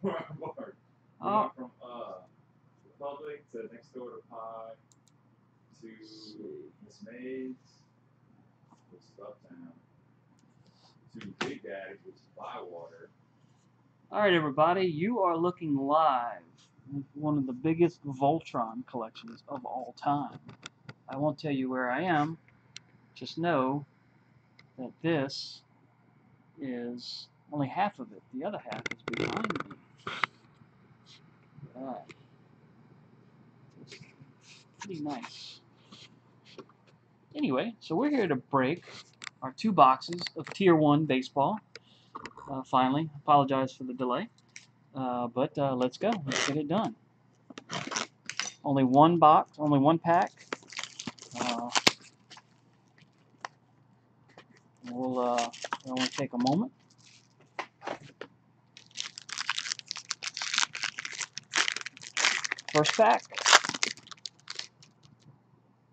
board. We Oh. went from uh, Republic to next door to Pie to Miss Maid's, which is Uptown, to Big Daddy's, which is Bywater. All right, everybody, you are looking live with one of the biggest Voltron collections of all time. I won't tell you where I am. Just know that this is only half of it. The other half is behind me. Right. It's pretty nice. Anyway, so we're here to break our two boxes of Tier 1 baseball uh, finally. Apologize for the delay. Uh, but uh, let's go. Let's get it done. Only one box, only one pack. Uh, we'll uh, only take a moment. First pack.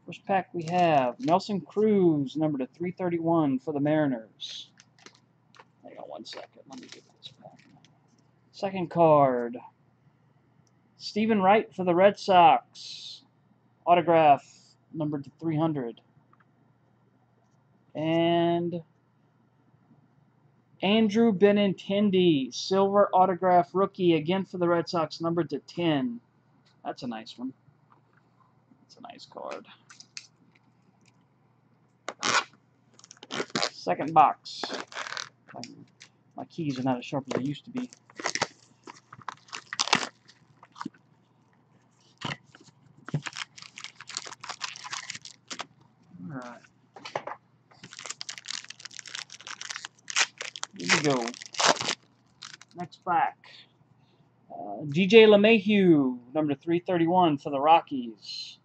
First pack we have Nelson Cruz, number to 331 for the Mariners. Hang on one second. Let me get this back. Second card. Steven Wright for the Red Sox. Autograph number to 300. And Andrew Benintendi, silver autograph rookie, again for the Red Sox, number to 10. That's a nice one. That's a nice card. Second box. My, keys are not as sharp as they used to be. Alright. Here we go. Next pack. Uh, DJ LeMahieu, number 331 for the Rockies.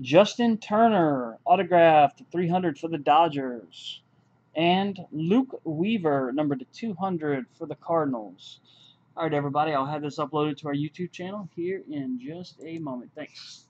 Justin Turner, autographed to 300 for the Dodgers. And Luke Weaver, number to 200 for the Cardinals. All right, everybody, I'll have this uploaded to our YouTube channel here in just a moment. Thanks.